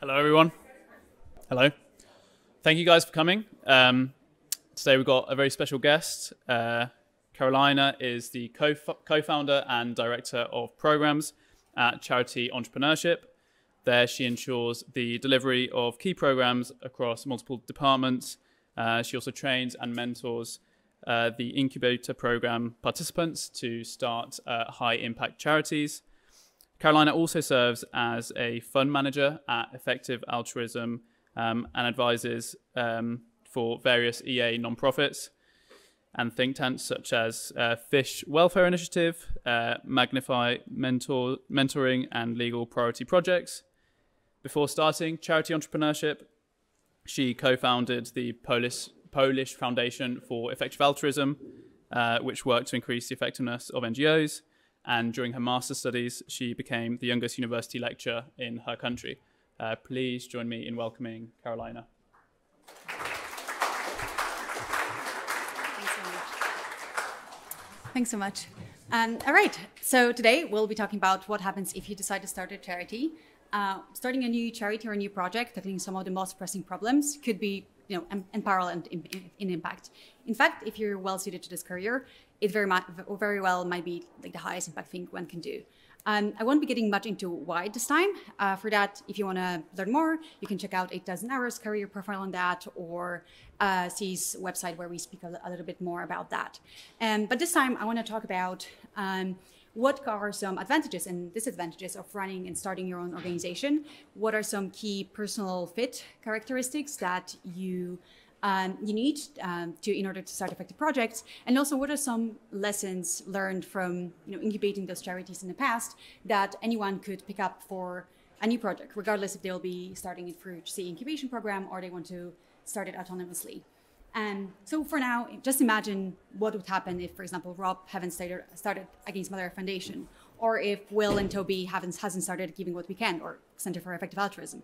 Hello, everyone. Hello. Thank you guys for coming. Um, today we've got a very special guest. Uh, Karolina is the co founder and director of programs at Charity Entrepreneurship. There, she ensures the delivery of key programs across multiple departments. Uh, she also trains and mentors uh, the incubator program participants to start uh, high impact charities. Karolina also serves as a fund manager at Effective Altruism um, and advises um, for various EA nonprofits and think tanks such as uh, Fish Welfare Initiative, uh, Magnify Mentor, Mentoring, and Legal Priority Projects. Before starting charity entrepreneurship, she co founded the Polish, Polish Foundation for Effective Altruism, uh, which worked to increase the effectiveness of NGOs. And during her master's studies, she became the youngest university lecturer in her country. Uh, please join me in welcoming Karolina. Thanks so much. Thanks so much. Um, all right, so today we'll be talking about what happens if you decide to start a charity. Uh, starting a new charity or a new project, tackling some of the most pressing problems could be, you know, in parallel in, in, in, impact. In fact, if you're well suited to this career, it very, very well might be like the highest impact thing one can do. Um, I won't be getting much into why this time. Uh, for that, if you want to learn more, you can check out 80,000 Hours career profile on that or uh, C's website where we speak a, a, little bit more about that. Um, but this time, I want to talk about um, what are some advantages and disadvantages of running and starting your own organization? What are some key personal fit characteristics that you um, you need um, to in order to start effective projects and also what are some lessons learned from you know incubating those charities in the past that anyone could pick up for a new project regardless if they'll be starting it through the incubation program or they want to start it autonomously and so for now just imagine what would happen if for example rob haven't started, started Against Malaria Foundation or if will and toby haven't hasn't started giving what we can or center for effective altruism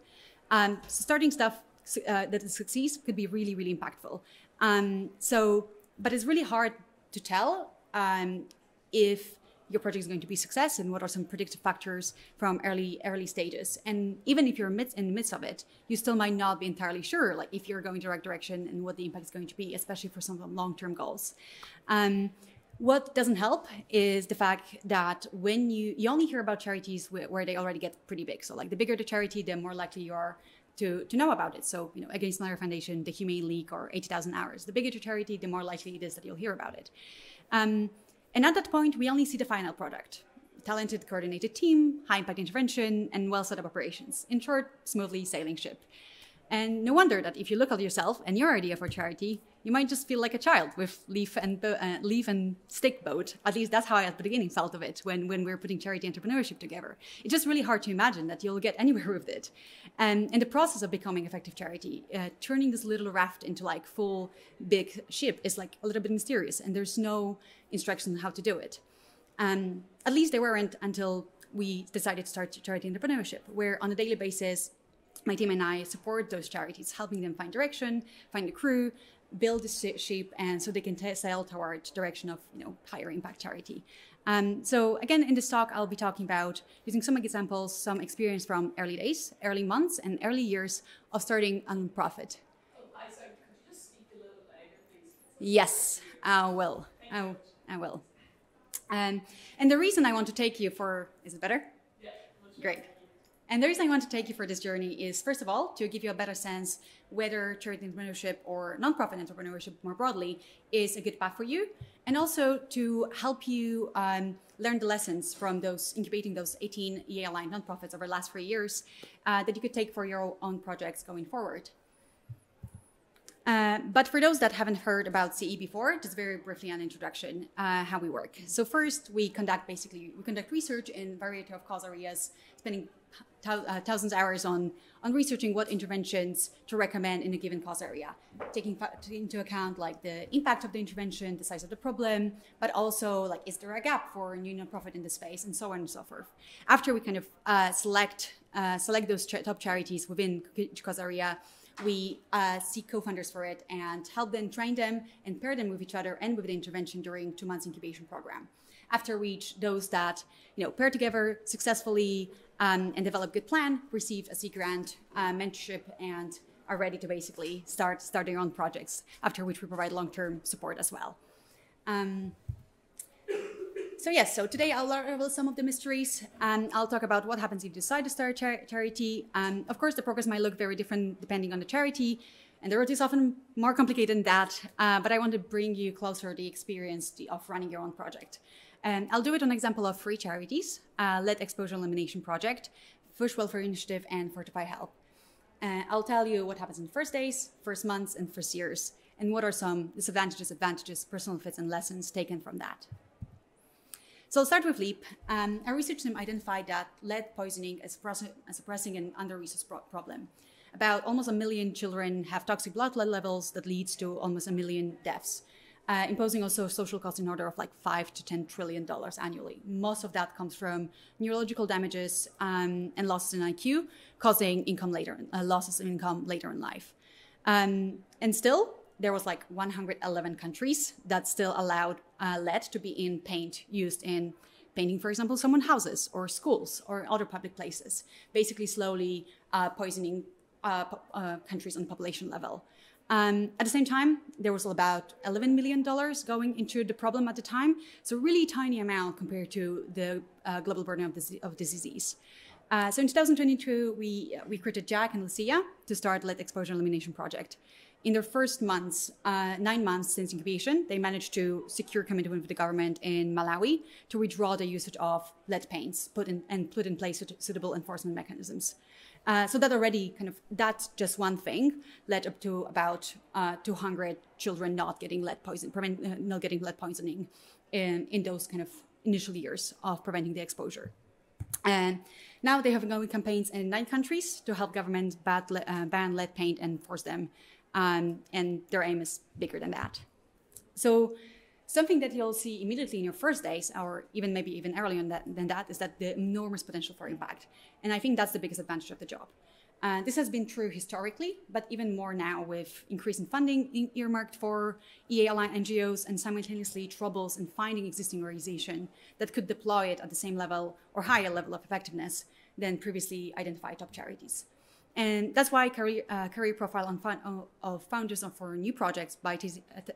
um, so starting stuff uh, that succeeds could be really, really impactful. Um, so, but it's really hard to tell um, if your project is going to be success and what are some predictive factors from early early stages and even if you're in the midst of it you still might not be entirely sure like if you're going the right direction and what the impact is going to be especially for some long-term goals um, what doesn't help is the fact that when you you only hear about charities where, they already get pretty big so like the bigger the charity the more likely you are to, to know about it. So, you know, Against Malaria Foundation, the Humane League, or 80,000 Hours. The bigger the charity, the more likely it is that you'll hear about it. Um, and at that point, we only see the final product talented, coordinated team, high impact intervention, and well set up operations. In short, smoothly sailing ship. And no wonder that if you look at yourself and your idea for charity, you might just feel like a child with leaf and uh, leaf and stick boat. At least that's how I at the beginning felt of it when when we were putting charity entrepreneurship together. It's just really hard to imagine that you'll get anywhere with it. And in the process of becoming effective charity, uh, turning this little raft into like full big ship is like a little bit mysterious, and there's no instruction on how to do it. Um, at least they weren't until we decided to start charity entrepreneurship, where on a daily basis my team and I support those charities, helping them find direction, find a crew, build the ship, and so they can sail toward direction of you know higher impact charity. Um, so again, in this talk, I'll be talking about using some examples, some experience from early days, early months, and early years of starting a nonprofit. Yes, I will. I, I will. Um, and the reason I want to take you for is it better? Yeah. Great. And the reason I want to take you for this journey is, first of all, to give you a better sense whether charity entrepreneurship or nonprofit entrepreneurship more broadly is a good path for you, and also to help you um, learn the lessons from those incubating those 18 EA aligned nonprofits over the last three years uh, that you could take for your own projects going forward. Uh, but for those that haven't heard about CE before, just very briefly an introduction, uh, how we work. So first, we conduct basically, we conduct research in variety of cause areas, spending uh, thousands of hours on, on researching what interventions to recommend in a given cause area, taking into account like the impact of the intervention, the size of the problem, but also like is there a gap for a new nonprofit in the space, and so on and so forth. After we kind of uh, select uh, select those ch top charities within each cause area, we uh, seek co-founders for it and help them train them and pair them with each other and with the intervention during two months incubation program. after which those that you know pair together successfully um, and develop good plan receive a C grant, uh, mentorship, and are ready to basically start start their own projects. After which we provide long term support as well. Um, so yes, so today I'll unravel some of the mysteries. and I'll talk about what happens if you decide to start a char- charity. Um, of course, the progress might look very different depending on the charity, and the road is often more complicated than that. Uh, but I want to bring you closer the experience of running your own project. And I'll do it on example of three charities: uh, Lead Exposure Elimination Project, Fish Welfare Initiative, and Fortify Health. Uh, I'll tell you what happens in first days, first months, and first years, and what are some disadvantages, advantages, personal fits, and lessons taken from that. So I'll start with LEAP. Um, our research team identified that lead poisoning is, a pressing and under-researched problem. About almost a million children have toxic blood lead levels that leads to almost a million deaths, uh, imposing also social costs in order of like five to ten trillion dollars annually. Most of that comes from neurological damages um, and losses in IQ, causing income later, uh, losses in income later in life. Um, and still, there was like 111 countries that still allowed uh, lead to be in paint used in painting, for example, someone' houses or schools or other public places, basically slowly uh, poisoning uh, uh countries on population level. Um, at the same time, there was about $11 million going into the problem at the time, so really tiny amount compared to the uh, global burden of the, of the disease. Uh, so in 2022, we, we created Jack and Lucia to start lead exposure elimination project in their first months, uh, nine months since incubation, they managed to secure commitment with the government in Malawi to withdraw the usage of lead paints put in, and put in place suitable enforcement mechanisms. Uh, so that already kind of that's just one thing led up to about uh, 200 children not getting lead poison, prevent, uh, not getting lead poisoning in, in those kind of initial years of preventing the exposure. And now they have ongoing campaigns in nine countries to help governments uh, ban lead paint and force them um, and their aim is bigger than that. So something that you'll see immediately in your first days, or even maybe even earlier than that, than that is that the enormous potential for impact. And I think that's the biggest advantage of the job. Uh, this has been true historically, but even more now with increasing funding earmarked for EA-aligned NGOs and simultaneously troubles in finding existing organization that could deploy it at the same level or higher level of effectiveness than previously identified top charities. And that's why career, uh, career profile on fun, uh, of founders for new projects by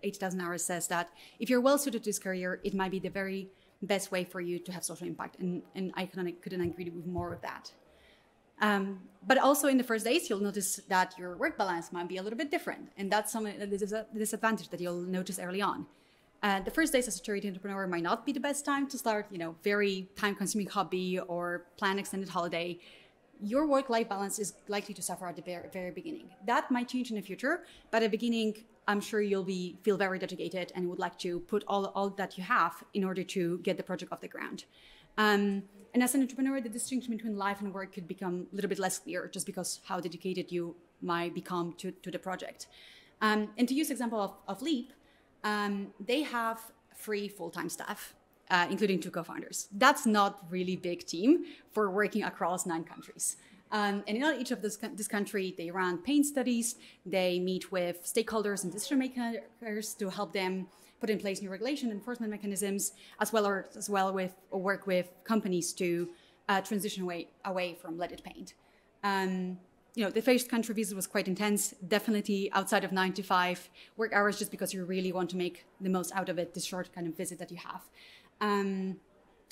80,000 hours says that if you're well suited to this career, it might be the very best way for you to have social impact. And, and I couldn't, couldn't agree with more of that. Um, but also in the first days, you'll notice that your work balance might be a little bit different. And that's some disadvantage that you'll notice early on. Uh, the first days as a charity entrepreneur might not be the best time to start, you know, very time-consuming hobby or plan extended holiday your work life balance is likely to suffer at the very, very beginning. That might change in the future, but at the beginning, I'm sure you'll be feel very dedicated and would like to put all, all that you have in order to get the project off the ground. Um, and as an entrepreneur, the distinction between life and work could become a little bit less clear just because how dedicated you might become to, to the project. Um, and to use example of, of Leap, um, they have free full-time staff uh, including two co-founders. That's not really big team for working across nine countries. Um, and in each of this, this country, they run pain studies. They meet with stakeholders and decision makers to help them put in place new regulation enforcement mechanisms, as well as, as well with or work with companies to uh, transition away away from leaded paint. Um, you know, the first country visit was quite intense, definitely outside of nine to five work hours, just because you really want to make the most out of it, this short kind of visit that you have. Um,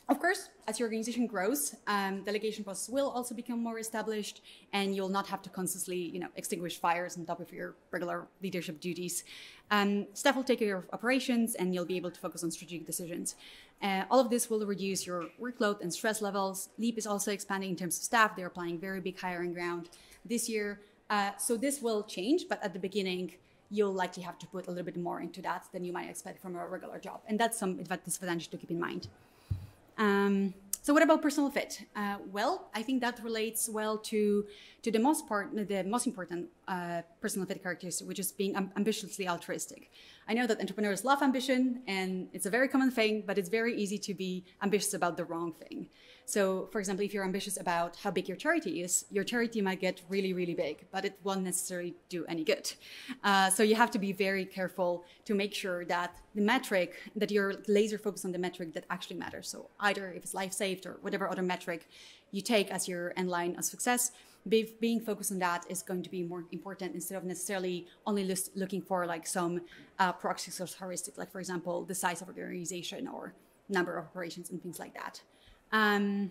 of course, as your organization grows, um, delegation process will also become more established, and you'll not have to constantly, you know, extinguish fires on top of your regular leadership duties. Um, staff will take care of operations, and you'll be able to focus on strategic decisions. Uh, all of this will reduce your workload and stress levels. Leap is also expanding in terms of staff; they're applying very big hiring ground this year. Uh, so this will change, but at the beginning, you'll likely have to put a little bit more into that than you might expect from a regular job. And that's some disadvantage to keep in mind. Um, so what about personal fit? Uh, well, I think that relates well to to the most part, the most important uh, personal fit characteristic, which is being ambitiously altruistic. I know that entrepreneurs love ambition, and it's a very common thing, but it's very easy to be ambitious about the wrong thing. So, for example, if you're ambitious about how big your charity is, your charity might get really, really big, but it won't necessarily do any good. Uh, so, you have to be very careful to make sure that the metric, that you're laser focused on the metric that actually matters. So, either if it's life saved or whatever other metric you take as your end line of success, be, being focused on that is going to be more important instead of necessarily only list, looking for like some uh, proxies or heuristics, like, for example, the size of organization or number of operations and things like that. Um,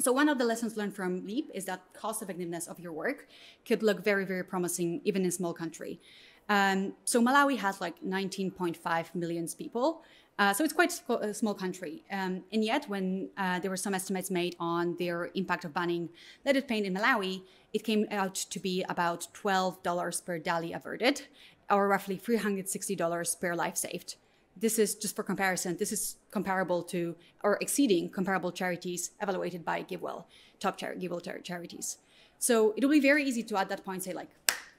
so one of the lessons learned from Leap is that cost effectiveness of your work could look very, very promising even in a small country. Um, so Malawi has like 19.5 million people. Uh, so it's quite a small country. Um, and yet, when uh, there were some estimates made on their impact of banning leaded paint in Malawi, it came out to be about $12 per DALY averted, or roughly $360 per life saved this is just for comparison, this is comparable to or exceeding comparable charities evaluated by GiveWell, top char- GiveWell char- charities. So it'll be very easy to at that point say like,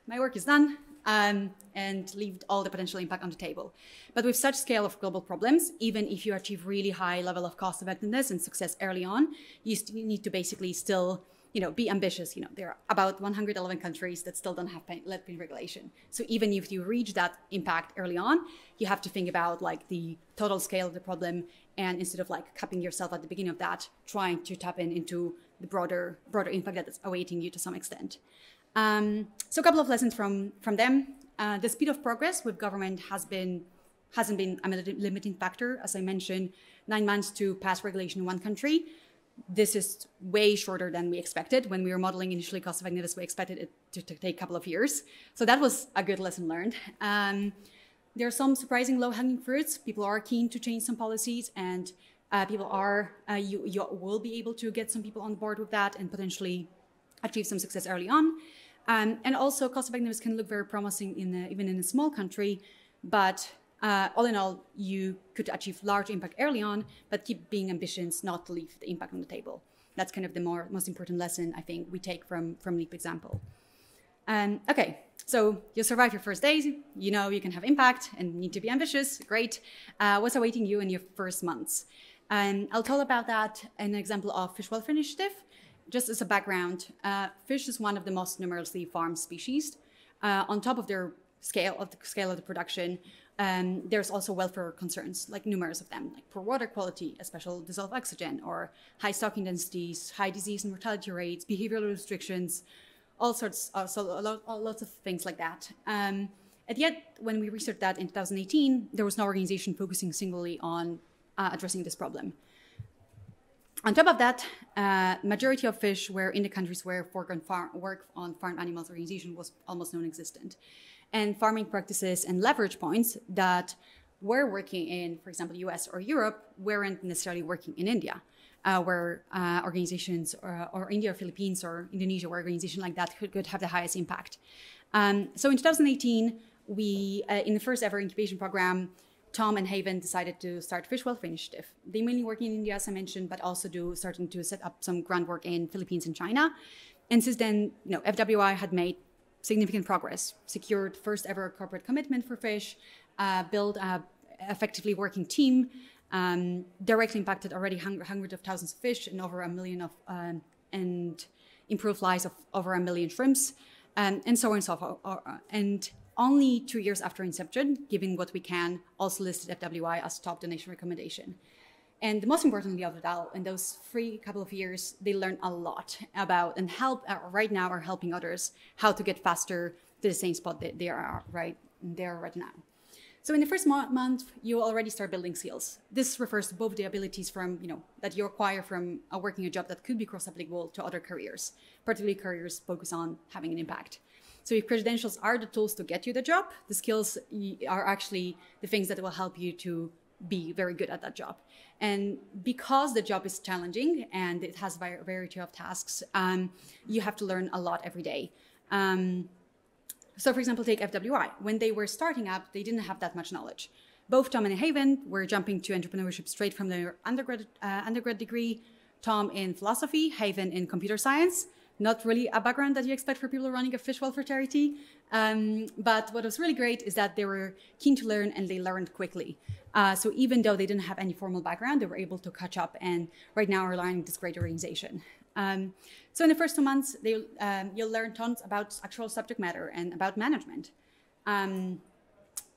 my work is done, um, and leave all the potential impact on the table. But with such scale of global problems, even if you achieve really high level of cost effectiveness and success early on, you need to basically still you know, be ambitious. You know, there are about 111 countries that still don't have lead paint regulation. So even if you reach that impact early on, you have to think about like the total scale of the problem, and instead of like capping yourself at the beginning of that, trying to tap in into the broader broader impact that is awaiting you to some extent. Um, so a couple of lessons from from them. Uh, the speed of progress with government has been hasn't been a limiting factor, as I mentioned. Nine months to pass regulation in one country this is way shorter than we expected. When we were modeling initially cost effectiveness, we expected it to, to, take a couple of years. So that was a good lesson learned. Um, there are some surprising low-hanging fruits. People are keen to change some policies, and uh, people are uh, you, you will be able to get some people on board with that and potentially achieve some success early on. Um, and also, cost effectiveness can look very promising in even in a small country, but uh, all in all, you could achieve large impact early on, but keep being ambitious not to leave the impact on the table. That's kind of the more most important lesson I think we take from from Leap example. Um, okay, so you survive your first days. You know you can have impact and need to be ambitious. Great. Uh, what's awaiting you in your first months? Um, I'll tell about that an example of Fish Welfare Initiative. Just as a background, uh, fish is one of the most numerously farmed species. Uh, on top of their scale of the scale of the production, um, there's also welfare concerns, like numerous of them, like poor water quality, especially dissolved oxygen, or high stocking densities, high disease and mortality rates, behavioral restrictions, all sorts, uh, so lot, lots of things like that. Um, and yet, when we researched that in 2018, there was no organization focusing singly on uh, addressing this problem. On top of that, uh, majority of fish were in the countries where on, farm, work on farm animals organization was almost non-existent and farming practices and leverage points that were working in, for example, US or Europe, weren't necessarily working in India. Uh, where uh, organizations or, uh, or, India or Philippines or Indonesia, where organization like that could, could have the highest impact. Um, so in 2018, we, uh, in the first ever incubation program, Tom and Haven decided to start Fish Welfare Initiative. They mainly work in India, as I mentioned, but also do starting to set up some groundwork in Philippines and China. And since then, you know, FWI had made significant progress, secured first ever corporate commitment for fish, uh, built a effectively working team, um, directly impacted already hundreds of thousands of fish and over a million of um, and improved lives of over a million shrimps, um, and so on and so forth. Uh, and only two years after inception, giving what we can, also listed FWI as top donation recommendation. And most importantly of all, in those three couple of years, they learned a lot about and help uh, right now are helping others how to get faster to the same spot that they are right there right now. So in the first month, you already start building skills. This refers to both the abilities from, you know, that you acquire from a working a job that could be cross-applicable to other careers, particularly careers focus on having an impact. So if credentials are the tools to get you the job, the skills are actually the things that will help you to be very good at that job. And because the job is challenging and it has a variety of tasks, um, you have to learn a lot every day. Um, so, for example, take FWI. When they were starting up, they didn't have that much knowledge. Both Tom and Haven were jumping to entrepreneurship straight from their undergrad, uh, undergrad degree. Tom in philosophy, Haven in computer science. Not really a background that you expect for people running a fish welfare charity. Um, but what was really great is that they were keen to learn and they learned quickly. Uh, so even though they didn't have any formal background, they were able to catch up and right now are learning this great organization. Um, so in the first two months, they, um, you'll learn tons about actual subject matter and about management. Um,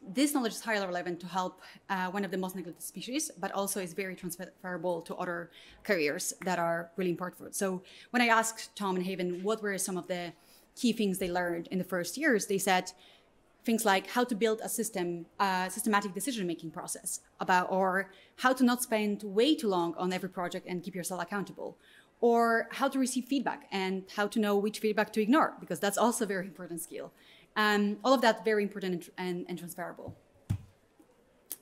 this knowledge is highly relevant to help uh, one of the most neglected species, but also is very transferable to other careers that are really important. So when I asked Tom and Haven what were some of the key things they learned in the first years, they said things like how to build a system, a systematic decision-making process about, or how to not spend way too long on every project and keep yourself accountable, or how to receive feedback and how to know which feedback to ignore, because that's also a very important skill. Um, all of that very important and, and, transferable.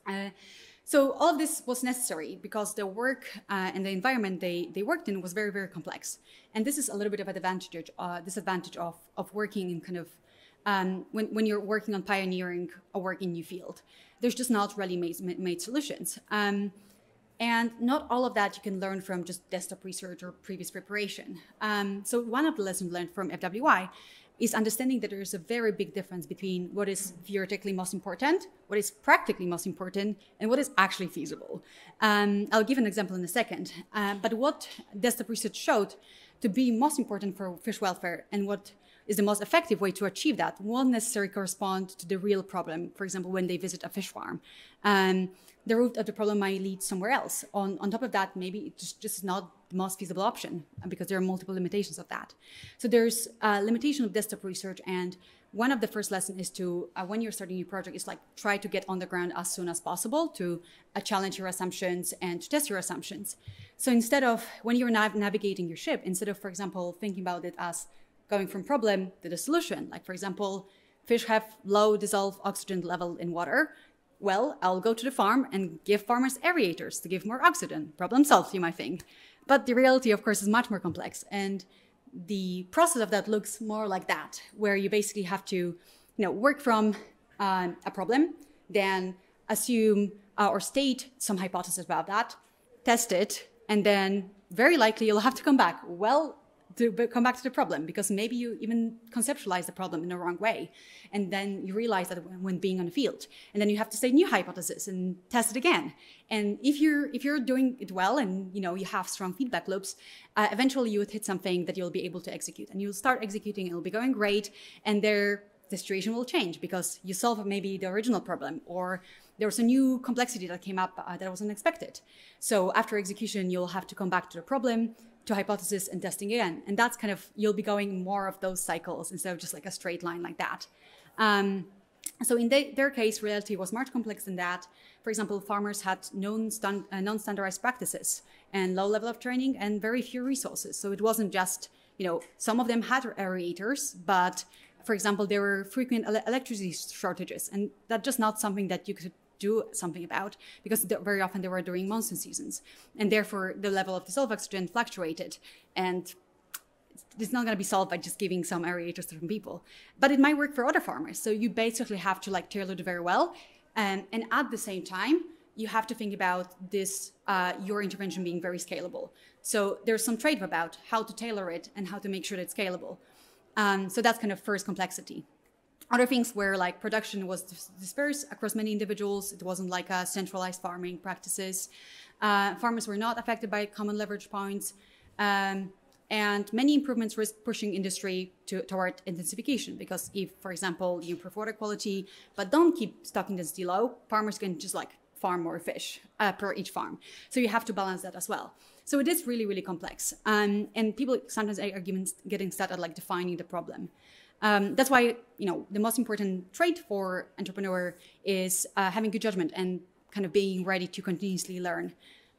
Uh, so all of this was necessary because the work uh, and the environment they, they worked in was very, very complex. And this is a little bit of a advantage, uh, disadvantage of, of working in kind of, um, when, when you're working on pioneering a work in new field. There's just not really made, made solutions. Um, and not all of that you can learn from just desktop research or previous preparation. Um, so one of the lessons learned from FWI is understanding that there's a very big difference between what is theoretically most important, what is practically most important, and what is actually feasible. Um, I'll give an example in a second. Uh, but what desktop research showed to be most important for fish welfare and what is the most effective way to achieve that won't necessarily correspond to the real problem. For example, when they visit a fish farm, um, the root of the problem might lead somewhere else. On, on top of that, maybe it's just not the most feasible option uh, because there are multiple limitations of that. So there's a limitation of desktop research and one of the first lessons is to uh, when you're starting a new project is like try to get on the ground as soon as possible to uh, challenge your assumptions and to test your assumptions so instead of when you're nav- navigating your ship instead of for example thinking about it as going from problem to the solution like for example fish have low dissolved oxygen level in water well i'll go to the farm and give farmers aerators to give more oxygen problem solved you might think but the reality, of course, is much more complex. And the process of that looks more like that, where you basically have to, you know, work from uh, a problem, then assume uh, or state some hypothesis about that, test it, and then very likely you'll have to come back. Well, to come back to the problem because maybe you even conceptualize the problem in the wrong way and then you realize that when being on the field and then you have to state new hypothesis and test it again and if you're if you're doing it well and you know you have strong feedback loops uh, eventually you would hit something that you'll be able to execute and you'll start executing it'll be going great and there the situation will change because you solve maybe the original problem or there was a new complexity that came up uh, that was unexpected. So after execution, you'll have to come back to the problem, to hypothesis and testing again. And that's kind of, you'll be going more of those cycles instead of just like a straight line like that. Um, so in they, their case, reality was much complex than that. For example, farmers had uh, non-standardized practices and low level of training and very few resources. So it wasn't just, you know, some of them had aerators, but for example, there were frequent electricity shortages, and that's just not something that you could do something about because very often they were during monsoon seasons. And therefore, the level of dissolved oxygen fluctuated. And it's not going to be solved by just giving some aerators to some people. But it might work for other farmers. So you basically have to like tailor it very well. And, and at the same time, you have to think about this, uh, your intervention being very scalable. So there's some trade about how to tailor it and how to make sure that it's scalable. Um, so that's kind of first complexity. Other things where like production was dispersed across many individuals. It wasn't like centralized farming practices. Uh, farmers were not affected by common leverage points. Um, and many improvements risk pushing industry to, toward intensification because if, for example, you improve water quality but don't keep stocking density low, farmers can just like farm more fish uh, per each farm. So you have to balance that as well. So it is really, really complex. Um, and people sometimes are getting started like defining the problem. Um, that's why you know the most important trait for entrepreneur is uh, having good judgment and kind of being ready to continuously learn.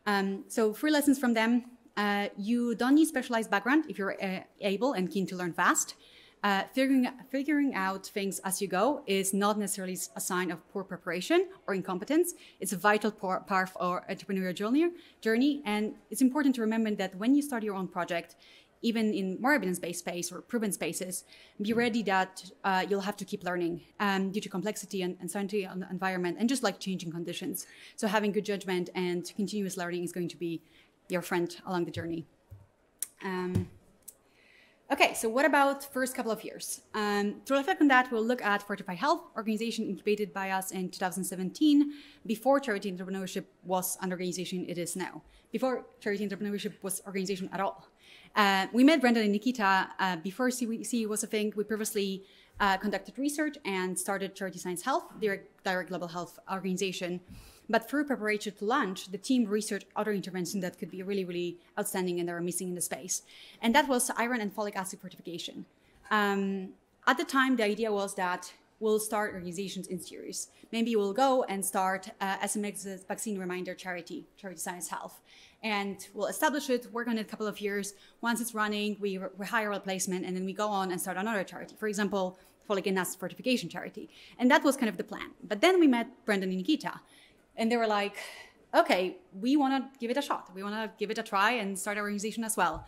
Um, so three lessons from them: uh, you don't need specialized background if you're uh, able and keen to learn fast. Uh, figuring figuring out things as you go is not necessarily a sign of poor preparation or incompetence. It's a vital part of our entrepreneurial journey. Journey, and it's important to remember that when you start your own project, even in more evidence-based space or proven spaces, be ready that uh, you'll have to keep learning um, due to complexity and uncertainty on the environment and just like changing conditions. So having good judgment and continuous learning is going to be your friend along the journey. Um, Okay, so what about first couple of years? Um, to reflect on that, we'll look at Fortify Health, organization incubated by us in 2017, before charity entrepreneurship was an organization it is now. Before charity entrepreneurship was organization at all. Uh, we met Brendan and Nikita uh, before CWC was a thing. We previously uh, conducted research and started Charity Science Health, their direct global health organization. But through preparation to launch, the team researched other interventions that could be really, really outstanding and that are missing in the space. And that was iron and folic acid fortification. Um, at the time, the idea was that we'll start organizations in series. Maybe we'll go and start uh, SMX's vaccine reminder charity, Charity Science Health. And we'll establish it, work on it a couple of years. Once it's running, we, re- we hire a replacement, and then we go on and start another charity. For example, folic acid fortification charity. And that was kind of the plan. But then we met Brendan and Nikita and they were like, okay, we want to give it a shot. We want to give it a try and start our organization as well.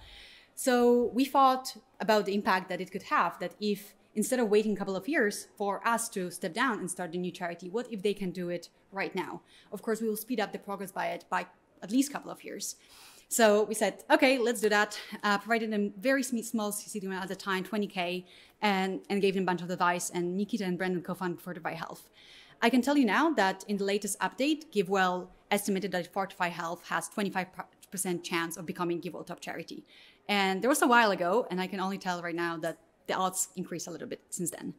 So we thought about the impact that it could have that if instead of waiting a couple of years for us to step down and start a new charity, what if they can do it right now? Of course, we will speed up the progress by it by at least a couple of years. So we said, okay, let's do that. Uh, provided them very small CC at the time, 20K, and, and gave them a bunch of advice. And Nikita and Brendan co-founded Fortify Health. I can tell you now that in the latest update, GiveWell estimated that Fortify Health has 25% chance of becoming GiveWell top charity. And there was a while ago, and I can only tell right now that the odds increased a little bit since then.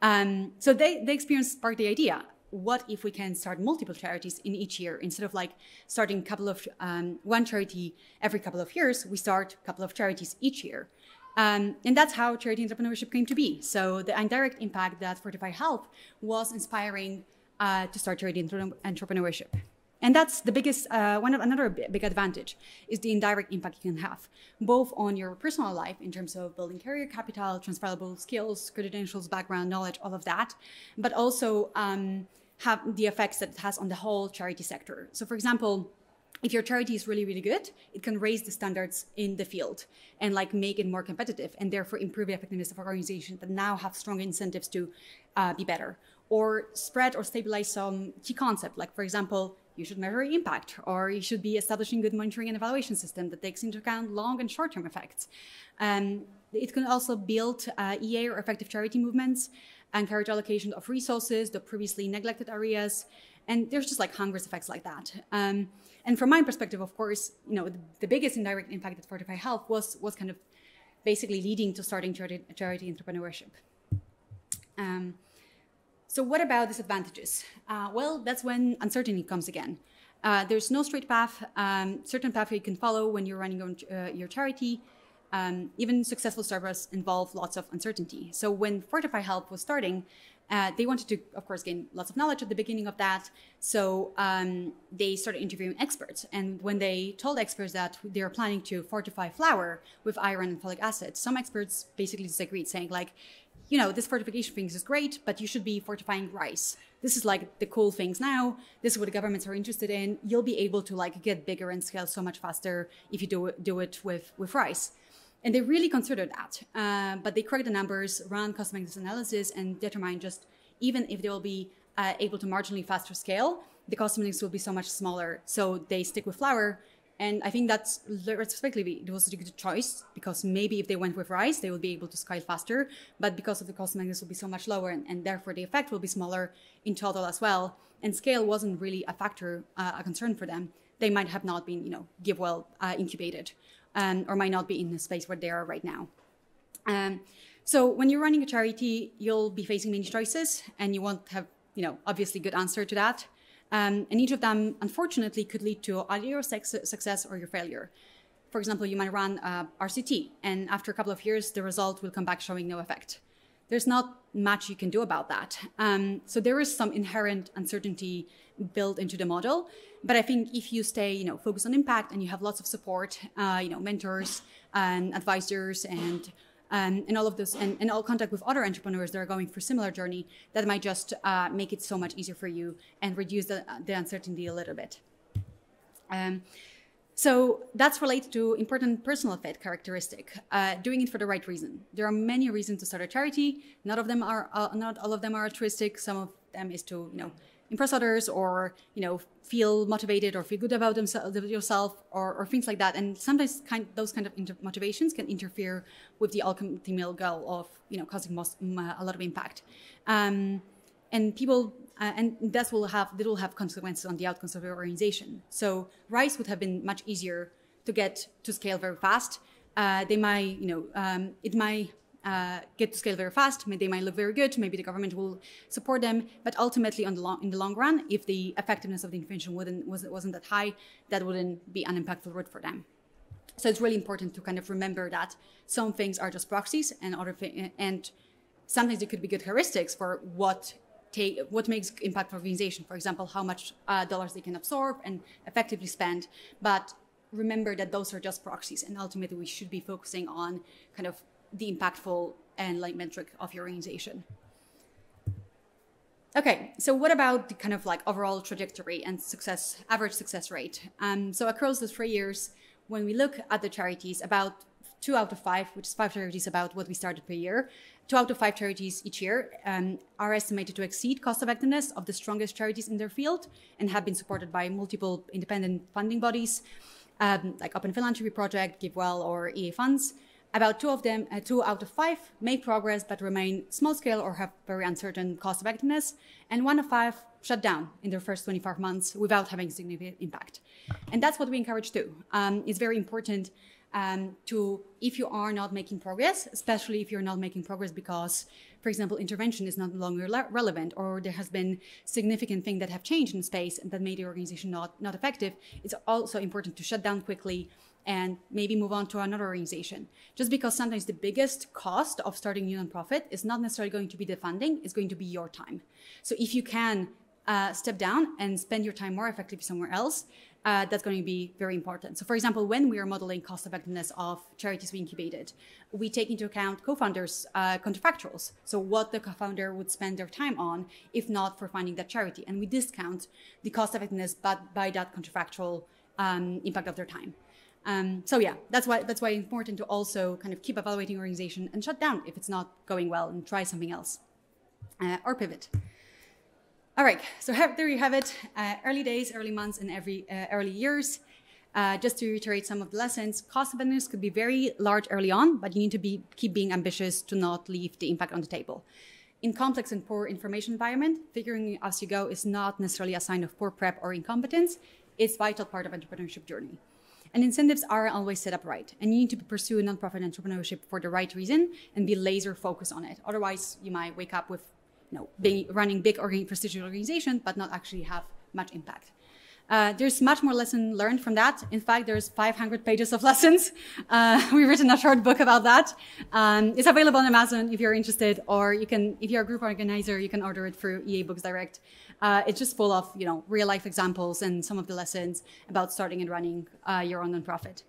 Um, so they, they experienced sparked the idea. What if we can start multiple charities in each year instead of like starting a couple of um, one charity every couple of years? We start a couple of charities each year. Um, and that's how charity entrepreneurship came to be. So the indirect impact that Fortify Health was inspiring uh, to start charity entrepreneurship. And that's the biggest, uh, one of another big advantage is the indirect impact you can have, both on your personal life in terms of building career capital, transferable skills, credentials, background, knowledge, all of that, but also um, have the effects that it has on the whole charity sector. So, for example, if your charity is really really good it can raise the standards in the field and like make it more competitive and therefore improve the effectiveness of organizations that now have strong incentives to uh, be better or spread or stabilize some key concept like for example you should measure impact or you should be establishing good monitoring and evaluation system that takes into account long and short-term effects um, it can also build uh, ea or effective charity movements encourage allocation of resources to previously neglected areas and there's just like hundreds effects like that um, and from my perspective, of course, you know, the, the biggest indirect impact that Fortify Health was was kind of basically leading to starting charity, charity entrepreneurship. Um, so what about disadvantages? Uh, well, that's when uncertainty comes again. Uh, there's no straight path, um, certain path you can follow when you're running on, uh, your charity. Um, even successful startups involve lots of uncertainty. So when Fortify Health was starting, uh, they wanted to, of course, gain lots of knowledge at the beginning of that. So um, they started interviewing experts. And when they told experts that they are planning to fortify flour with iron and folic acid, some experts basically disagreed, saying like, you know, this fortification things is great, but you should be fortifying rice. This is like the cool things now. This is what the governments are interested in. You'll be able to like get bigger and scale so much faster if you do it, do it with with rice. And they really considered that. Uh, but they correct the numbers, run custom analysis, and determine just even if they will be uh, able to marginally faster scale, the custom will be so much smaller. So they stick with flour. And I think that's retrospectively it was a good choice because maybe if they went with rice, they would be able to scale faster. But because of the cost magnitude will be so much lower, and, and, therefore the effect will be smaller in total as well. And scale wasn't really a factor, uh, a concern for them. They might have not been, you know, GiveWell uh, incubated um, or might not be in the space where they are right now. Um, so when you're running a charity, you'll be facing many choices, and you won't have, you know, obviously good answer to that. Um, and each of them, unfortunately, could lead to either your success or your failure. For example, you might run a RCT, and after a couple of years, the result will come back showing no effect. There's not much you can do about that. Um, so there is some inherent uncertainty built into the model. But I think if you stay, you know, focused on impact and you have lots of support, uh, you know, mentors and advisors and um, and all of this, and, and all contact with other entrepreneurs that are going through similar journey, that might just uh, make it so much easier for you and reduce the, the uncertainty a little bit. Um, so that's related to important personal fit characteristic, uh, doing it for the right reason. There are many reasons to start a charity. Not of them are, uh, not all of them are altruistic. Some of them is to, you know, impress others or you know feel motivated or feel good about yourself or, or things like that. And sometimes kind those kind of inter- motivations can interfere with the ultimate goal of you know causing most, a lot of impact. Um, and people uh, and that will have that will have consequences on the outcomes of your organization. So rise would have been much easier to get to scale very fast. Uh, they might you know um, it might uh, get to scale very fast. They might look very good. Maybe the government will support them. But ultimately, the long, in the long run, if the effectiveness of the intervention wouldn't, was, wasn't that high, that wouldn't be an impactful route for them. So it's really important to kind of remember that some things are just proxies, and other things, and sometimes it could be good heuristics for what what makes impact for organization. For example, how much uh, dollars they can absorb and effectively spend. But remember that those are just proxies, and ultimately we should be focusing on kind of the impactful and like metric of your organization. Okay, so what about the kind of like overall trajectory and success, average success rate? Um, so across the three years, when we look at the charities, about two out of five, which is five charities about what we started per year, two out of five charities each year um, are estimated to exceed cost effectiveness of the strongest charities in their field and have been supported by multiple independent funding bodies um, like Open Philanthropy Project, GiveWell, or EA Funds. About two of them, uh, two out of five, make progress but remain small scale or have very uncertain cost effectiveness, and one of five shut down in their first 25 months without having significant impact. And that's what we encourage too. Um, it's very important um, to, if you are not making progress, especially if you're not making progress because, for example, intervention is not longer relevant or there has been significant things that have changed in space and that made the organization not, not effective, it's also important to shut down quickly and maybe move on to another organization. Just because sometimes the biggest cost of starting a new nonprofit is not necessarily going to be the funding, it's going to be your time. So if you can uh, step down and spend your time more effectively somewhere else, uh, that's going to be very important. So, for example, when we are modeling cost effectiveness of charities we incubated, we take into account co-founders' uh, counterfactuals. So, what the co-founder would spend their time on, if not for finding that charity, and we discount the cost effectiveness, by that counterfactual um, impact of their time. Um, so yeah, that's why that's why it's important to also kind of keep evaluating organization and shut down if it's not going well and try something else uh, or pivot. All right, so have, there you have it. Uh, early days, early months, and every uh, early years. Uh, just to reiterate some of the lessons, cost effectiveness could be very large early on, but you need to be keep being ambitious to not leave the impact on the table. In complex and poor information environment, figuring as you go is not necessarily a sign of poor prep or incompetence. It's vital part of entrepreneurship journey. And incentives are always set up right. And you need to pursue nonprofit entrepreneurship for the right reason and be laser focused on it. Otherwise, you might wake up with you know, being, running big organ- prestigious organization, but not actually have much impact. Uh, there's much more lesson learned from that. In fact, there's 500 pages of lessons. Uh, we've written a short book about that. Um, it's available on Amazon if you're interested, or you can, if you're a group organizer, you can order it through EA Books Direct. Uh, it's just full of, you know, real life examples and some of the lessons about starting and running uh, your own nonprofit.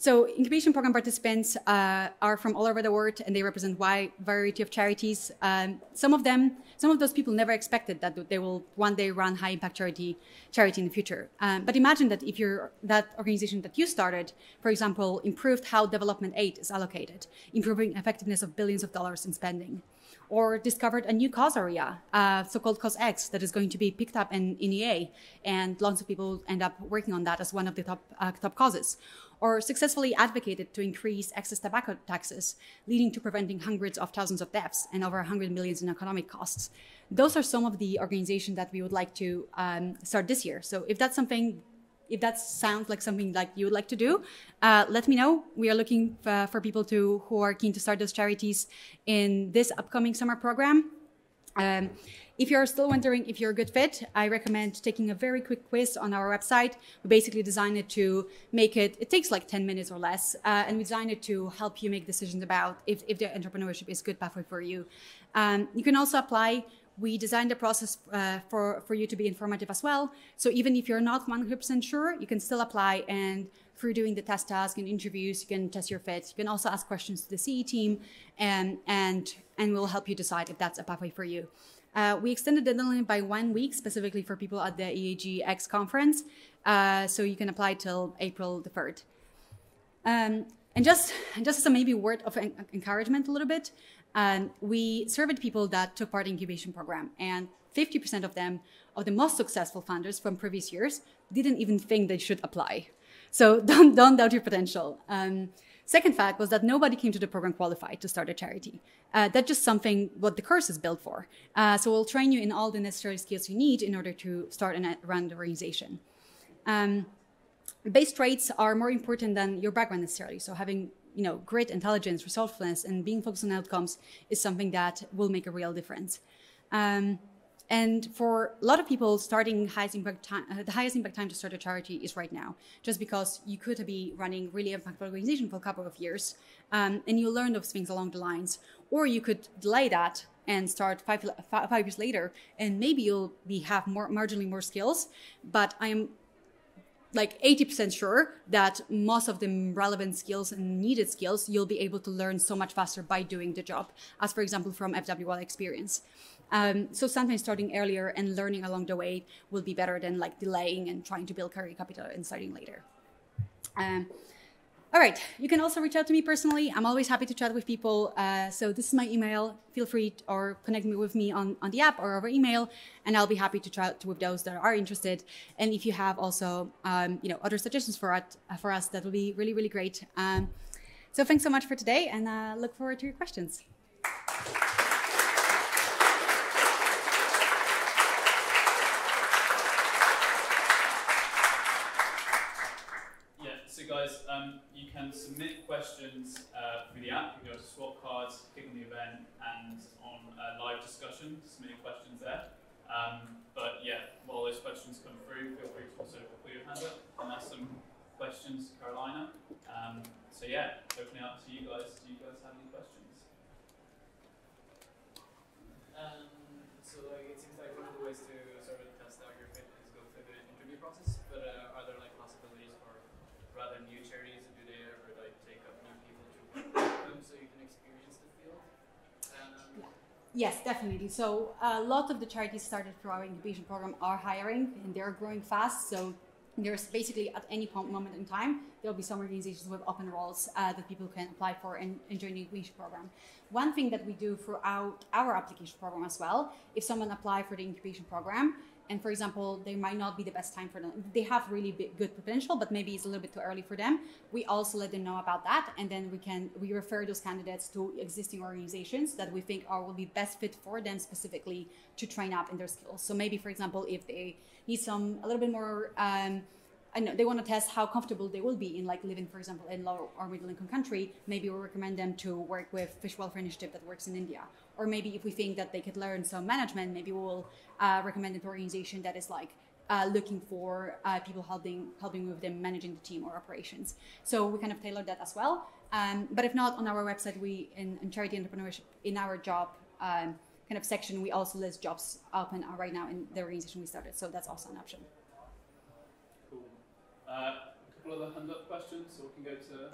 So incubation program participants uh, are from all over the world, and they represent wide variety of charities. Um, some of them, some of those people never expected that they will one day run high impact charity charity in the future. Um, but imagine that if you're that organization that you started, for example, improved how development aid is allocated, improving effectiveness of billions of dollars in spending or discovered a new cause area, uh, so-called cause X, that is going to be picked up in, in EA, and lots of people end up working on that as one of the top uh, top causes or successfully advocated to increase excess tobacco taxes, leading to preventing hundreds of thousands of deaths and over 100 millions in economic costs. Those are some of the organizations that we would like to um, start this year. So if that's something, if that sounds like something like you would like to do, uh, let me know. We are looking for, for people to who are keen to start those charities in this upcoming summer program. Um, if you're still wondering if you're a good fit, I recommend taking a very quick quiz on our website. We basically designed it to make it, it takes like 10 minutes or less, uh, and we designed it to help you make decisions about if, if the entrepreneurship is a good pathway for you. Um, you can also apply we designed the process uh, for, for you to be informative as well. So even if you're not 100% sure, you can still apply and through doing the test task and interviews, you can test your fit. You can also ask questions to the CE team and, and, and we'll help you decide if that's a pathway for you. Uh, we extended the deadline by one week specifically for people at the EAGX conference. Uh, so you can apply till April the 3rd. Um, and just, just as a maybe word of encouragement a little bit, um, we surveyed people that took part in the incubation program. And 50% of them, of the most successful founders from previous years, didn't even think they should apply. So don't, don't doubt your potential. Um, second fact was that nobody came to the program qualified to start a charity. Uh, that's just something what the course is built for. Uh, so we'll train you in all the necessary skills you need in order to start and run the organization. Um, base traits are more important than your background necessarily. So having you know great intelligence, resourcefulness, and being focused on outcomes is something that will make a real difference. Um, and for a lot of people, starting highest impact time, uh, the highest impact time to start a charity is right now, just because you could be running really impactful organization for a couple of years, um, and you learn those things along the lines. Or you could delay that and start five, five years later, and maybe you'll be have more marginally more skills. But I am like 80% sure that most of the relevant skills and needed skills you'll be able to learn so much faster by doing the job, as for example from FWI experience. Um, so sometimes starting earlier and learning along the way will be better than like delaying and trying to build career capital and starting later. Um, all right, you can also reach out to me personally. I'm always happy to chat with people. Uh, so this is my email. Feel free to, or connect me with me on, on the app or over email, and I'll be happy to chat with those that are interested. And if you have also, um, you know, other suggestions for us, for us, that will be really, really great. Um, so thanks so much for today, and uh, look forward to your questions. guys, can submit questions uh, through the app. You can go to swap cards, click on the event, and on uh, live discussion, submit questions there. Um, but yeah, while those questions come through, feel free to also put your hand up and ask some questions to Karolina. Um, so yeah, opening up to you guys. Do you guys have any questions? Um, so like, it seems like one of the ways to sort of test out your fit is go through the interview process. But uh, are there like possibilities for rather new charities, do they ever like take up new people to them so you can experience the field? Um, Yes, definitely. So a lot of the charities started through our incubation program are hiring and they're growing fast. So there's basically at any point moment in time there'll be some organizations with open roles uh, that people can apply for and, and join the incubation program. One thing that we do throughout our application program as well, if someone apply for the incubation program, and for example they might not be the best time for them. They have really big, good potential but maybe it's a little bit too early for them. We also let them know about that and then we can we refer those candidates to existing organizations that we think are will be best fit for them specifically to train up in their skills. So maybe for example if they need some a little bit more um, I know they want to test how comfortable they will be in like living, for example, in low or middle income country. Maybe we'll recommend them to work with Fish Welfare Initiative that works in India. Or maybe if we think that they could learn some management, maybe we'll uh, recommend an organization that is like uh, looking for uh, people helping helping with them managing the team or operations. So we kind of tailor that as well. Um, but if not, on our website, we in, in charity entrepreneurship in our job. Um, kind of section we also list jobs open right now in the organization we started so that's also an option uh, a couple other hand up questions, so we can go to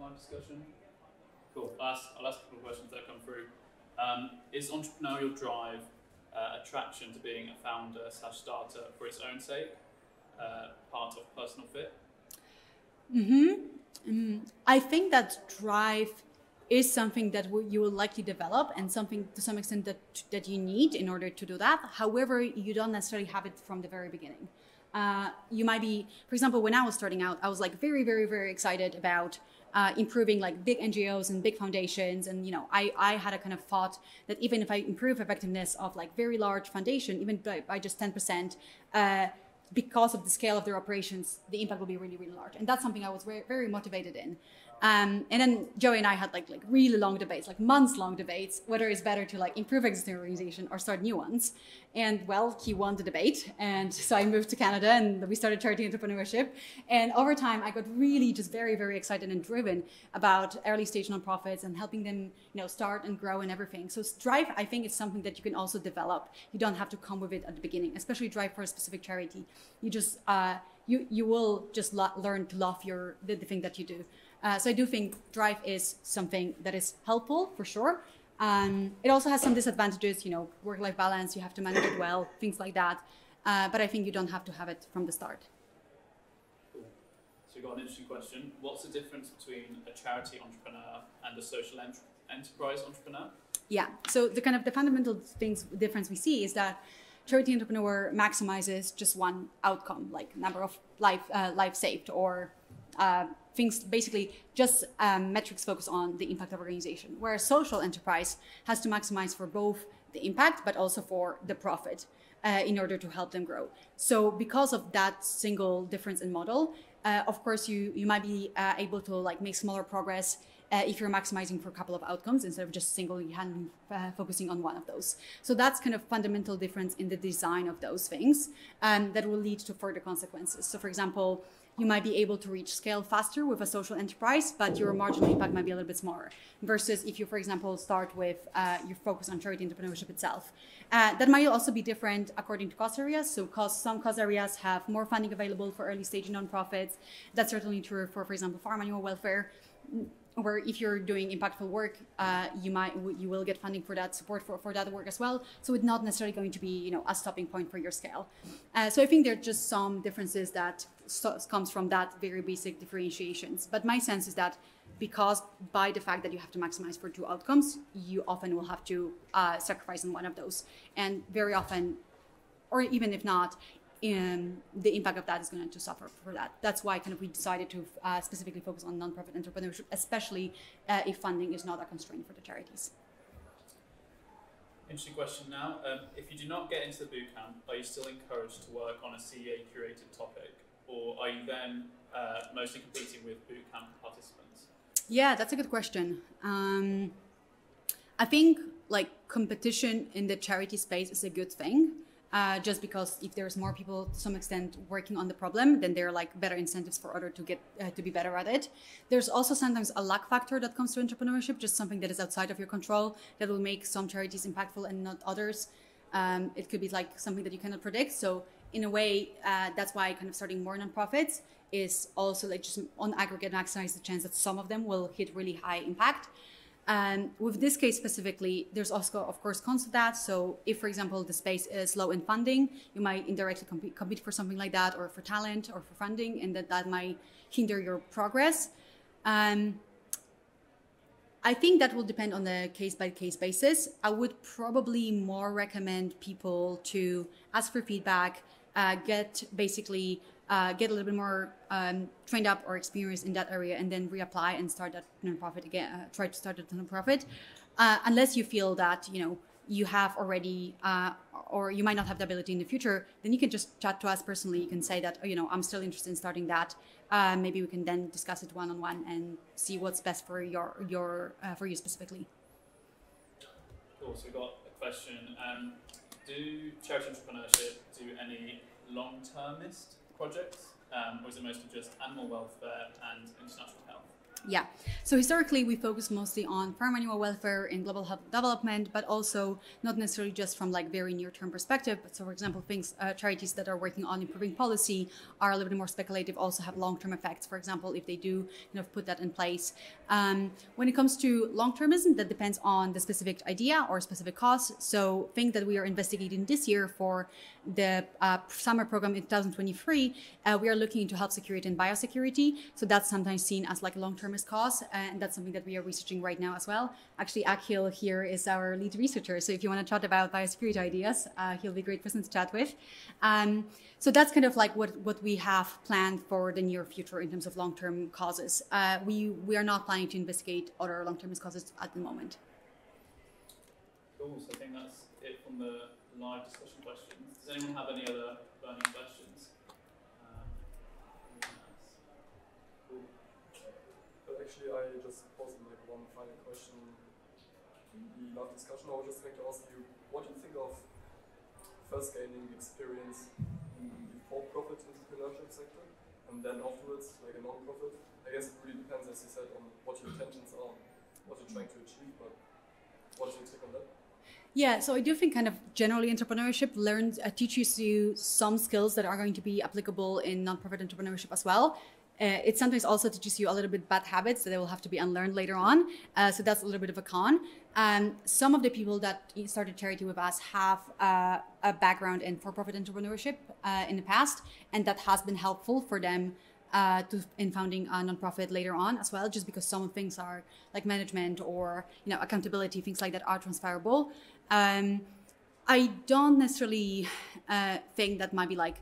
live discussion. Cool. I'll ask, I'll ask a couple of questions that come through. Um, is entrepreneurial drive uh, attraction to being a founder slash starter for its own sake uh, part of personal fit? Mm-hmm. Mm, I think that drive is something that you will likely develop and something to some extent that that you need in order to do that. However, you don't necessarily have it from the very beginning uh, you might be, for example, when I was starting out, I was like very, very, very excited about uh, improving like big NGOs and big foundations. And, you know, I, I had a kind of thought that even if I improve effectiveness of like very large foundation, even by, by just 10%, uh, because of the scale of their operations, the impact will be really, really large. And that's something I was very, very motivated in. Um, and then Joey and I had like like really long debates, like months long debates, whether it's better to like improve existing organization or start new ones. And well, he won the debate, and so I moved to Canada and we started charity entrepreneurship. And over time, I got really just very very excited and driven about early stage nonprofits and helping them you know start and grow and everything. So drive, I think, is something that you can also develop. You don't have to come with it at the beginning, especially drive for a specific charity. You just uh, you you will just learn to love your the, the thing that you do. Uh, so I do think drive is something that is helpful for sure. Um, it also has some disadvantages, you know, work-life balance. You have to manage it well, things like that. Uh, but I think you don't have to have it from the start. Cool. So we've got an interesting question. What's the difference between a charity entrepreneur and a social ent enterprise entrepreneur? Yeah. So the kind of the fundamental things difference we see is that charity entrepreneur maximizes just one outcome, like number of life uh, life saved or uh, things basically just um, metrics focus on the impact of organization whereas social enterprise has to maximize for both the impact but also for the profit uh, in order to help them grow so because of that single difference in model uh, of course you you might be uh, able to like make smaller progress uh, if you're maximizing for a couple of outcomes instead of just singly hand, uh, focusing on one of those. So that's kind of fundamental difference in the design of those things um, that will lead to further consequences. So for example, you might be able to reach scale faster with a social enterprise, but your marginal impact might be a little bit smaller. Versus if you, for example, start with uh, your focus on charity entrepreneurship itself. Uh, that might also be different according to cause areas. So, cost, some cause areas have more funding available for early stage nonprofits. That's certainly true for, for example, farm animal welfare where if you're doing impactful work, uh, you might you will get funding for that support for, for that work as well. So it's not necessarily going to be you know a stopping point for your scale. Uh, so I think there are just some differences that comes from that very basic differentiations. But my sense is that because by the fact that you have to maximize for two outcomes, you often will have to uh, sacrifice on one of those, and very often, or even if not, and the impact of that is going to suffer for that. That's why kind of we decided to uh, specifically focus on nonprofit entrepreneurship, especially uh, if funding is not a constraint for the charities. Interesting question now. Um, if you do not get into the bootcamp, are you still encouraged to work on a CEA curated topic, or are you then uh, mostly competing with bootcamp participants? Yeah, that's a good question. Um, I think like competition in the charity space is a good thing uh, just because if there's more people to some extent working on the problem, then there are like better incentives for other to get uh, to be better at it. There's also sometimes a luck factor that comes to entrepreneurship, just something that is outside of your control that will make some charities impactful and not others. Um, it could be like something that you cannot predict. So in a way, uh, that's why kind of starting more nonprofits is also like just on aggregate maximize the chance that some of them will hit really high impact. And with this case specifically, there's also, of course, cons to that. So if, for example, the space is low in funding, you might indirectly compete, compete for something like that or for talent or for funding, and that, that might hinder your progress. Um, I think that will depend on the case by case basis. I would probably more recommend people to ask for feedback, uh, get basically uh, get a little bit more um, trained up or experienced in that area, and then reapply and start that nonprofit again. Uh, try to start a nonprofit, uh, unless you feel that you know you have already, uh, or you might not have the ability in the future. Then you can just chat to us personally. You can say that oh, you know I'm still interested in starting that. Uh, maybe we can then discuss it one on one and see what's best for your your uh, for you specifically. Cool. So we got a question. Um, do charity entrepreneurship do any long-termist projects, um, or is it mostly just animal welfare and international? Yeah. So historically, we focus mostly on farm animal welfare and global health development, but also not necessarily just from like very near-term perspective. But so, for example, things uh, charities that are working on improving policy are a little bit more speculative. Also have long-term effects. For example, if they do you know put that in place. Um, when it comes to long-termism, that depends on the specific idea or specific cause. So, things that we are investigating this year for the uh, summer program in 2023, uh, we are looking into health security and biosecurity. So that's sometimes seen as like a long-termist cause, and that's something that we are researching right now as well. Actually, Akhil here is our lead researcher. So if you want to chat about biosecurity ideas, uh, he'll be a great person to chat with. Um, so that's kind of like what, what we have planned for the near future in terms of long-term causes. Uh, we we are not planning to investigate other long-term causes at the moment. Cool. So I think that's it from the live discussion questions. Does anyone have any other burning questions? Um, cool. But actually, I just posted like one final question in the last discussion. I was just going to ask you, what do you think of first gaining experience in the for-profit entrepreneurship sector, and then afterwards, like a non-profit? I guess it really depends, as you said, on what your intentions are, what you're trying to achieve. But what's your take on that? Yeah, so I do think kind of generally entrepreneurship learns uh, teaches you some skills that are going to be applicable in nonprofit entrepreneurship as well. Uh, it sometimes also teaches you a little bit bad habits that they will have to be unlearned later on. Uh, so that's a little bit of a con. Um, some of the people that started charity with us have uh, a background in for-profit entrepreneurship uh, in the past, and that has been helpful for them uh, to in founding a nonprofit later on as well, just because some things are like management or you know accountability, things like that are transferable. Um, I don't necessarily uh, think that might be like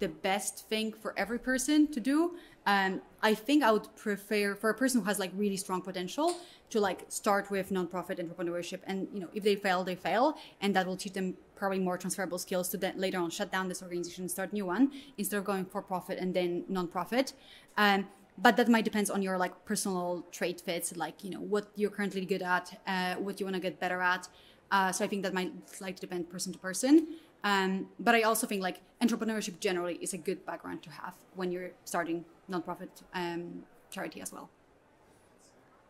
the best thing for every person to do. Um, I think I would prefer for a person who has like really strong potential to like start with nonprofit entrepreneurship, and you know if they fail, they fail, and that will teach them probably more transferable skills to then later on shut down this organization, start a new one instead of going for profit and then nonprofit. Um, but that might depend on your like personal trait fits, like you know what you're currently good at, uh, what you want to get better at. Uh, so I think that might slightly depend person to person. Um, but I also think like entrepreneurship generally is a good background to have when you're starting nonprofit um, charity as well.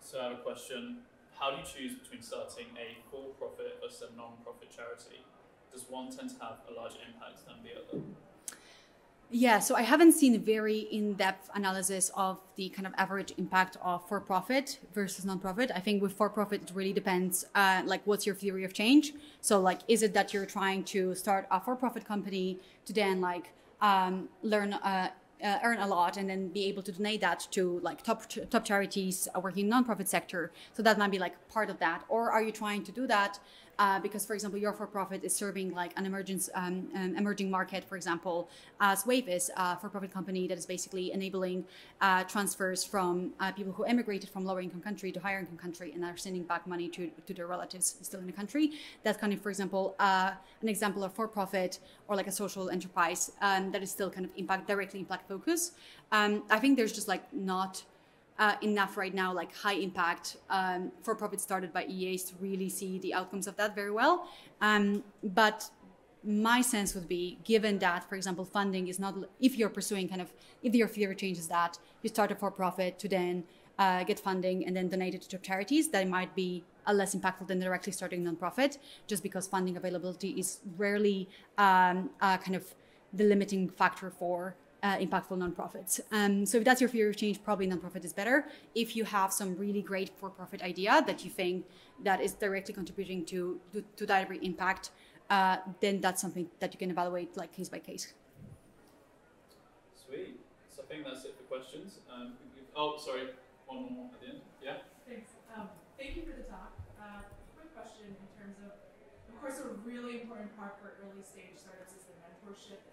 So I have a question. How do you choose between starting a for-profit versus a non-profit charity? Does one tend to have a larger impact than the other? Yeah, so I haven't seen a very in-depth analysis of the kind of average impact of for-profit versus non-profit. I think with for-profit, it really depends. Uh, like, what's your theory of change? So, like, is it that you're trying to start a for-profit company to then like um, learn, uh, uh, earn a lot, and then be able to donate that to like top top charities working in non-profit sector? So that might be like part of that. Or are you trying to do that? Uh, because, for example, your for-profit is serving like an emergence, um, um, emerging market, for example, as Wave is a for-profit company that is basically enabling uh, transfers from uh, people who emigrated from lower-income country to higher-income country and are sending back money to, to their relatives still in the country. That's kind of, for example, uh, an example of for-profit or like a social enterprise um, that is still kind of impact directly impact focus. Um, I think there's just like not uh, enough right now, like high impact um, for profit started by EAs to really see the outcomes of that very well. Um, but my sense would be given that, for example, funding is not, if you're pursuing kind of, if your theory changes that, you start a for profit to then uh, get funding and then donate it to charities, that might be a less impactful than directly starting a nonprofit, just because funding availability is rarely um, kind of the limiting factor for uh, impactful nonprofits. Um, so if that's your theory of change, probably nonprofit is better. If you have some really great for-profit idea that you think that is directly contributing to to, to that impact, uh, then that's something that you can evaluate like case by case. Sweet. So I think that's it for questions. Um, oh, sorry, one more at the end. Yeah. Thanks. Um, thank you for the talk. Uh, quick question in terms of, of course, a really important part for early stage startups is the mentorship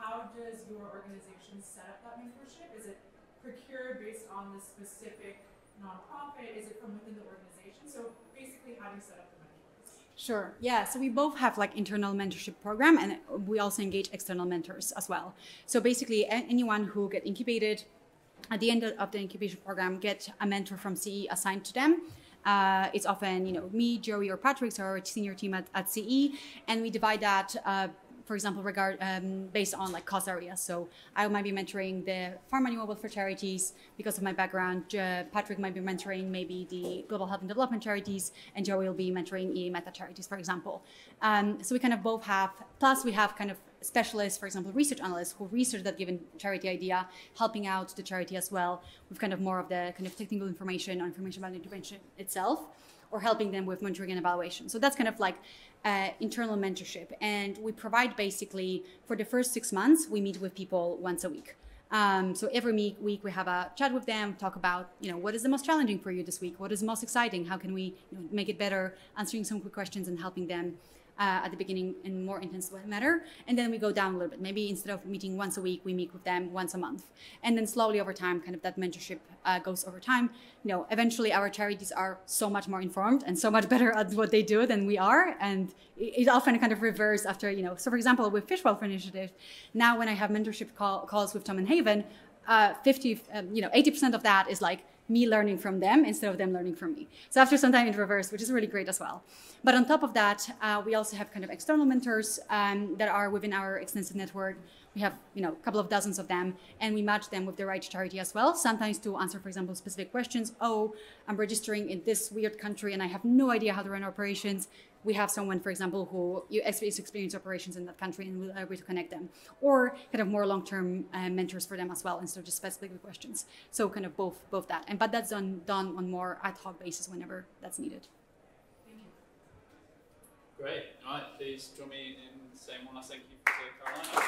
how does your organization set up that mentorship? Is it procured based on the specific nonprofit? Is it from within the organization? So basically, how do you set up the mentors? Sure. Yeah. So we both have like internal mentorship program, and we also engage external mentors as well. So basically, anyone who get incubated at the end of the incubation program get a mentor from CE assigned to them. Uh, it's often you know me, Joey, or Patrick, so our senior team at, at CE, and we divide that uh, for example, regard um, based on like cause areas. So I might be mentoring the Farm Animal Welfare charities because of my background. Uh, Patrick might be mentoring maybe the Global Health and Development charities, and Joey will be mentoring EA Meta charities, for example. Um, so we kind of both have. Plus, we have kind of specialists, for example, research analysts who research that given charity idea, helping out the charity as well with kind of more of the kind of technical information or information about the intervention itself or helping them with monitoring and evaluation. So that's kind of like uh, internal mentorship. And we provide basically for the first six months, we meet with people once a week. Um, so every week we have a chat with them, talk about you know what is the most challenging for you this week, what is the most exciting, how can we you know, make it better, answering some quick questions and helping them uh, at the beginning in more intense manner. And then we go down a little bit. Maybe instead of meeting once a week, we meet with them once a month. And then slowly over time, kind of that mentorship uh, goes over time. You know, eventually our charities are so much more informed and so much better at what they do than we are. And it, it often kind of reverse after, you know, so for example, with Fish Welfare Initiative, now when I have mentorship call, calls with Tom and Haven, uh, 50, um, you know, 80% of that is like, me learning from them instead of them learning from me. So after some time in reverse, which is really great as well. But on top of that, uh, we also have kind of external mentors um, that are within our extensive network. We have, you know, a couple of dozens of them, and we match them with the right charity as well. Sometimes to answer, for example, specific questions. Oh, I'm registering in this weird country, and I have no idea how to run operations we have someone, for example, who is experienced operations in that country and we're able to connect them, or kind of more long-term uh, mentors for them as well, instead of just specific questions. So kind of both both that, and but that's done done on more ad hoc basis whenever that's needed. Great. All right, please join me in saying one last thank you to Karolina.